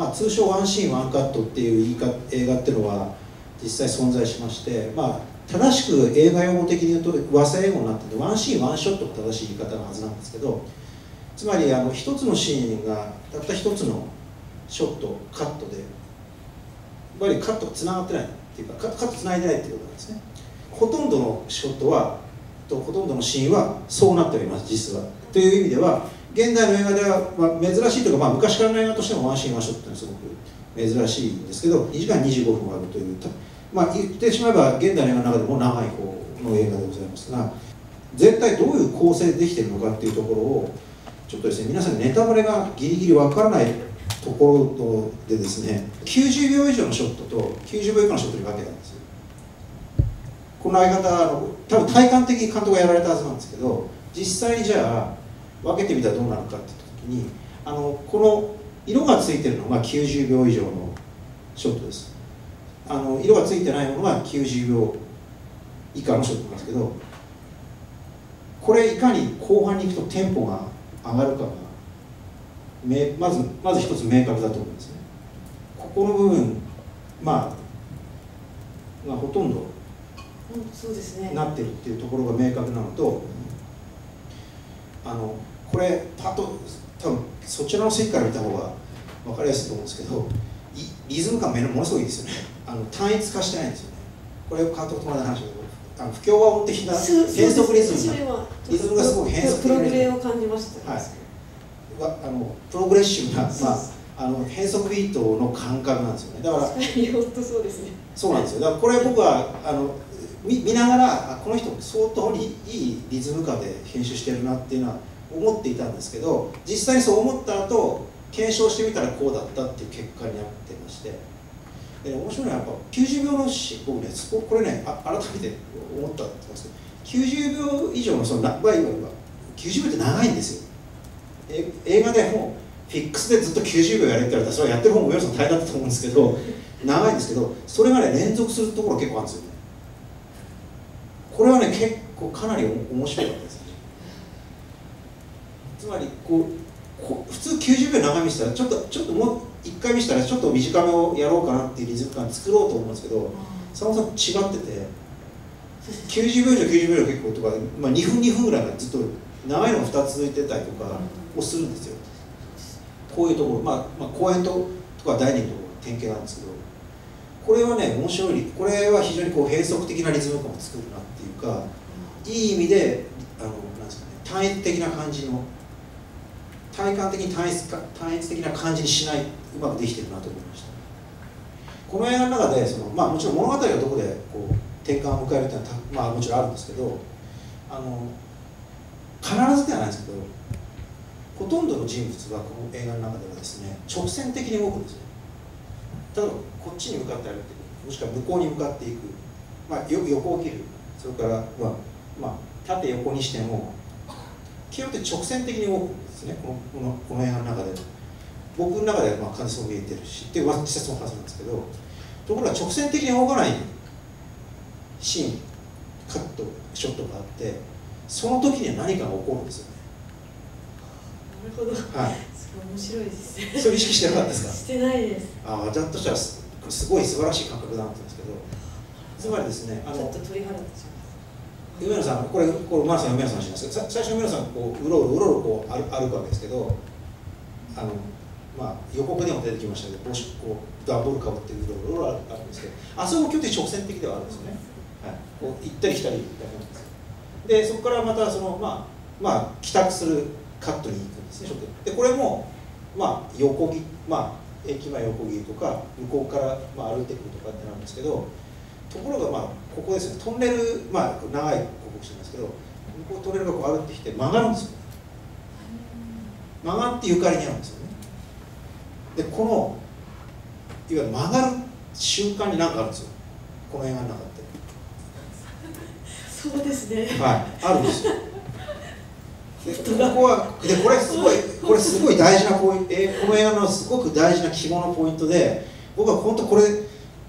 まあ、通称ワンシーンワンカットっていう言い方映画っていうのは実際存在しまして、まあ、正しく映画用語的に言うと和製英語になっててワンシーンワンショットが正しい言い方のはずなんですけどつまりあの一つのシーンがたった一つのショットカットでやっぱりカットがつながってないっていうかカットつないでないっていうことなんですね。ほとんどのショットはとほとんどのシーンはそうなっております実は。という意味では現代の映画では、まあ、珍しいというか、まあ、昔からの映画としてもワンシーンワンショットってのはすごく珍しいんですけど2時間25分あるというまあ言ってしまえば現代の映画の中でも長い方の映画でございますが全体どういう構成できてるのかっていうところをちょっとですね皆さんネタバレがギリギリわからないところでですね90秒以上のショットと90秒以下のショットに分けたんですよ。この相方多分体感的に監督がやられたはずなんですけど実際にじゃあ分けてみたらどうなるかって時にあのこの色がついてるのが90秒以上のショットです。あの色がついてないものが90秒以下のショットなんですけどこれいかに後半に行くとテンポが上がるかがまずまず一つ明確だと思うんですね。ここの部分まあ、まあ、ほとんどそうですね。なってるっていうところが明確なのとあのこれパッと多分そちらの席から見た方が分かりやすいと思うんですけどリズム感ものすごいですよね。あの単一化してないんですよね。これ監督ともら話だけどあの不協和音的な変則リズムリズムがすごい変則的なプログレを感じました、はい、あのプログレッシブな、まあ、あの変則ビートの感覚なんですよね。だから本当そうですね。そうなんですよ。だからこれ僕はあの見見ながらこの人相当にいいリズム感で編集してるなっていうのは思っていたんですけど実際にそう思った後検証してみたらこうだったっていう結果になってまして。で面白いのはやっぱ90秒のシ僕ねこれねあ改めて思ったんですけど90秒以上のそのな90秒って長いんですよ。映画でもフィックスでずっと90秒やれって言われたらそれはやってる方も皆さん大変だったと思うんですけど長いんですけどそれがね連続するところ結構あるんですよね。これはね結構かなり面白かったですつまりこうこ普通90秒長見せたらちょっとちょっともう1回見せたらちょっと短めをやろうかなっていうリズム感作ろうと思うんですけど佐野さん違ってて90秒以上90秒以上結構とか、まあ、2分2分ぐらいがずっと長いのが2つ続いてたりとかをするんですよ。こういうところ、まあ、まあ公園ととかダイニングの典型なんですけどこれはね面白いこれは非常にこう閉塞的なリズム感を作るなっていうかいい意味であのなんですかね単一的な感じの体感的に単一か単一的な感じにしないうまくできてるなと思いました。この映画の中でその、まあ、もちろん物語がどこでこう転換を迎えるっていうのは、まあ、もちろんあるんですけどあの必ずではないんですけどほとんどの人物はこの映画の中ではですね直線的に動くんですね。例えばこっちに向かって歩いてくもしくは向こうに向かっていく、まあ、よ横を切る。それから、まあまあ、縦横にしても基本的に直線的に動くんです。ね。このこのこの映画の中で。僕の中ではまあ完全そう見えてるし。っていう実際そのはずなんですけどところが直線的に動かないシーンカットショットがあってその時には何かが起こるんですよね。なるほど、はい、面白いですね。それ意識してなかったですか？してないです。ああだとしたらすごい素晴らしい感覚だなってんですけど。つまりですねあのちょっと鳥肌立ちます梅野さんこれこれ馬野さん梅野さんします？けど最初梅野さんこううろうろうろうろこう歩歩くわけですけどあのまあ予告でも出てきましたけど帽子こうダボールかぶってうろうろあるんですけどあそこも基本的に直線的ではあるんですよね、はい、こう行ったり来たりだけなんです。でそこからまたそのまあまあ帰宅するカットに行くんですね。でこれもまあ横切まあ駅前横切りとか向こうから、まあ、歩いてくるとかってなるんですけどところがまあここですね。トンネルまあ長い広告してますけど向こうトンネルがこう歩ってきて曲がるんですよ。曲がってゆかりにあるんですよね。でこのいわゆる曲がる瞬間に何かあるんですよ。この映画の中って。そうですね。はいあるんですよ。でここはでこれすごいこれすごい大事なポイントえこの映画のすごく大事な肝のポイントで僕は本当これ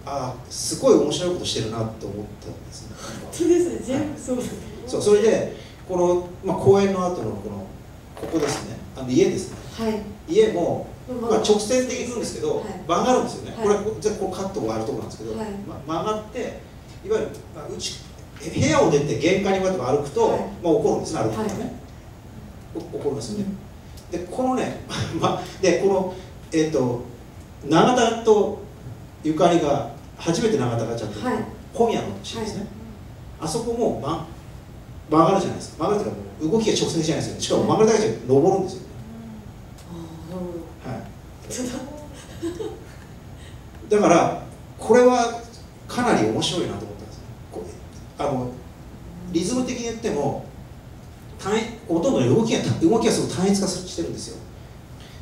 あすごい面白いことしてるなと思ったんですね。本当ですね。全部そうですね、そうそれでこの、まあ、公演の後のこのここですね。あの家ですね、はい、家もまあ、直線的に行くんですけど、はい。曲がるんですよね、はい。これじゃあこのカットがあるところなんですけど、はい。ま曲がっていわゆる、まあ、うち部屋を出て玄関にこうやって歩くと、はい。まあ、起こるんですね歩くとね、はい。お起こりますよね、でこのね、まあ、でこのえっ、と永田とゆかりが初めて永田がちゃんとはい。本屋のシーンですね、あそこも、ま、曲がるじゃないですか。曲がるというか動きが直線的じゃないですよね。しかも曲がるだけじゃ登るんですよ。ね、はい。だからこれはかなり面白いなと思ったんですねあのリズム的に言っても単一ほとんどの動きが動きがすごく単一化してるんですよ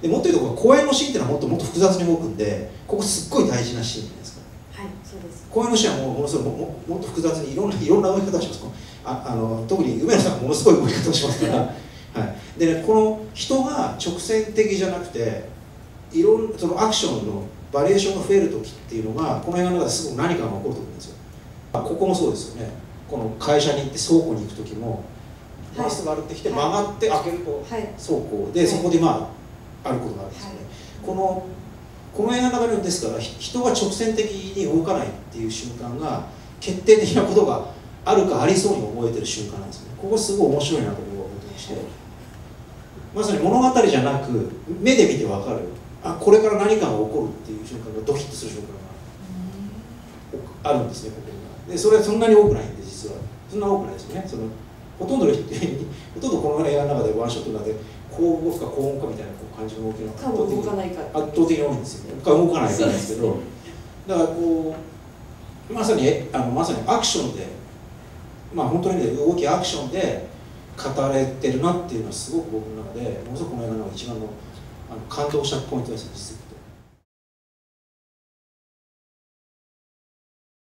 でもっと言うと公園のシーンっていうのはもっともっと複雑に動くんでここすっごい大事なシーンじゃないですかとはいそうです。公園のシーンはもうものすごいもももっと複雑にいろんな いろんな動き方をします。ああの特に梅野さんがものすごい動き方をしますから、はい、でねこの人が直線的じゃなくていろんそのアクションのバリエーションが増える時っていうのがこの映画の中ですごく何かが起こると思うんですよ。あここもそうですよね。この会社に行って倉庫に行く時もはい。バスが歩ってきてはい曲がって開けるとはい。倉庫ではいそこでまああることがあるんですよね、このこの映画の中でですからひ人が直線的に動かないっていう瞬間が決定的なことがあるかありそうに思えてる瞬間なんですね。ここすごい面白いなと僕は思ってまして。まさに物語じゃなく目で見てわかる。あこれから何かが起こるっていう瞬間がドキッとする瞬間があるんですねここには。でそれはそんなに多くないんで実は。そんな多くないですよね。そのほとんどの人 ほとんどこの映画の中でワンショットの中でこう動くかこう動くかみたいなこう感じの動きがかも動かないか圧倒的に多いんですよね。か動かないからですけど、だからこうまさにえあのまさにアクションで、まあ本当にね動きアクションで語られてるなっていうのはすごく僕の中でものすごくこの映画の一番のあの感動したポイントです